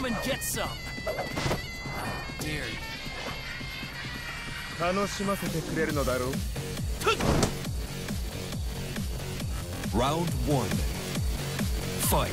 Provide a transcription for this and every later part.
Come and get some. Dare you. 楽しませてくれるのだろう Round one. Fight.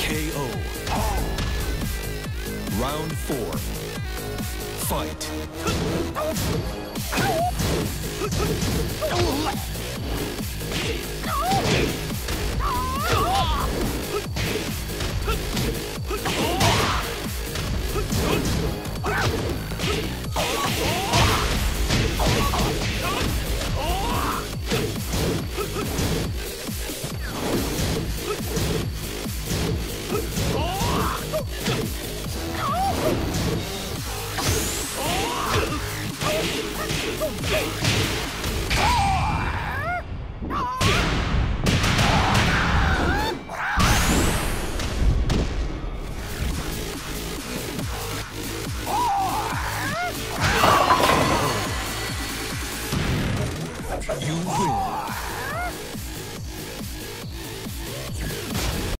KO. Round four. Fight. 不会